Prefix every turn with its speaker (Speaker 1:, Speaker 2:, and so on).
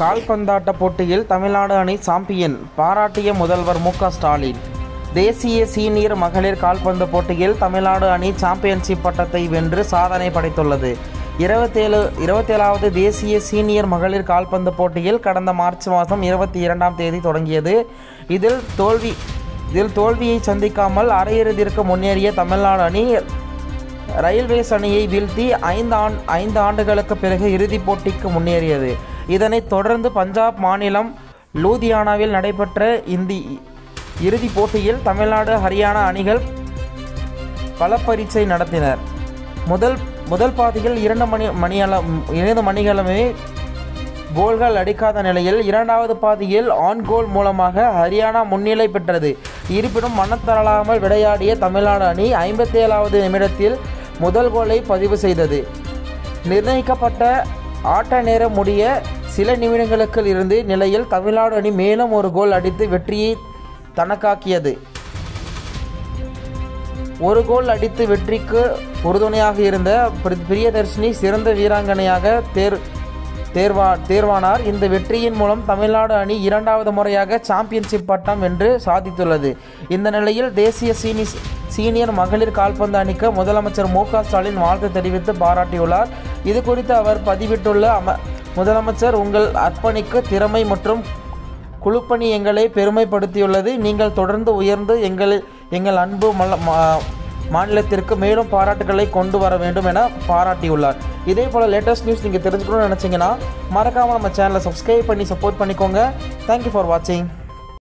Speaker 1: கால்பந்தாட்ட போட்டியில் தமிழ்நாடு அணி சாம்பியன் பாராட்டிய முதல்வர் மு ஸ்டாலின். தேசிய சீனியர் மகளிர் கால்பந்து போட்டியில் தமிழ்நாடு அணி சாம்பியன்ஷிப் பட்டத்தை வென்று சாதனை படைத்துள்ளது. இருபத்தேழு இருபத்தேழாவது தேசிய சீனியர் மகளிர் கால்பந்து போட்டியில் கடந்த மார்ச் மாதம் இருபத்தி இரண்டாம் தேதி தொடங்கியது. இதில் தோல்வி இதில் தோல்வியை சந்திக்காமல் அரையிறுதிற்கு முன்னேறிய தமிழ்நாடு அணி ரயில்வேஸ் அணியை வீழ்த்தி ஐந்து ஆண் ஐந்து ஆண்டுகளுக்கு பிறகு இறுதிப் போட்டிக்கு முன்னேறியது. இதனைத் தொடர்ந்து பஞ்சாப் மாநிலம் லூதியானாவில் நடைபெற்ற இந்தி இறுதிப் போட்டியில் தமிழ்நாடு ஹரியானா அணிகள் பல பரீட்சை நடத்தினர். முதல் முதல் பாதியில் இரண்டு மணி மணியள இரண்டு மணிகளுமே கோல்கள் அடிக்காத நிலையில் இரண்டாவது பாதியில் ஆன் கோல் மூலமாக ஹரியானா முன்னிலை பெற்றது. இருப்பினும் மனத்தளராமல் விளையாடிய தமிழ்நாடு அணி ஐம்பத்தி ஏழாவது நிமிடத்தில் முதல் கோலை பதிவு செய்தது. நிர்ணயிக்கப்பட்ட ஆட்ட நேரம் முடிய சில நிமிடங்களுக்கு இருந்து நிலையில் தமிழ்நாடு அணி மேலும் ஒரு கோல் அடித்து வெற்றியை தனக்காக்கியது. ஒரு கோல் அடித்து வெற்றிக்கு உறுதுணையாக இருந்த பிரியதர்ஷினி சிறந்த வீராங்கனையாக தேர் தேர்வா தேர்வானார். இந்த வெற்றியின் மூலம் தமிழ்நாடு அணி இரண்டாவது முறையாக சாம்பியன்ஷிப் பட்டம் வென்று சாதித்துள்ளது. இந்த நிலையில் தேசிய சீனி சீனியர் மகளிர் கால்பந்து அணிக்கு முதலமைச்சர் மு க ஸ்டாலின் வாழ்த்து தெரிவித்து பாராட்டியுள்ளார். இது குறித்து அவர் பதிவிட்டுள்ள அம முதலமைச்சர் உங்கள் அர்ப்பணிக்கு திறமை மற்றும் குழுப்பணி எங்களை பெருமைப்படுத்தியுள்ளது. நீங்கள் தொடர்ந்து உயர்ந்து எங்கள் எங்கள் அன்பு மல மா- மாநிலத்திற்கு மேலும் பாராட்டுகளை கொண்டு வர வேண்டும் என பாராட்டியுள்ளார். இதே போல் லேட்டஸ்ட் நியூஸ் நீங்கள் தெரிஞ்சுக்கணும்னு நினச்சிங்கன்னா மறக்காமல் நம்ம சேனலை சப்ஸ்கிரைப் பண்ணி சப்போர்ட் பண்ணிக்கோங்க. தேங்க்யூ ஃபார் வாட்சிங்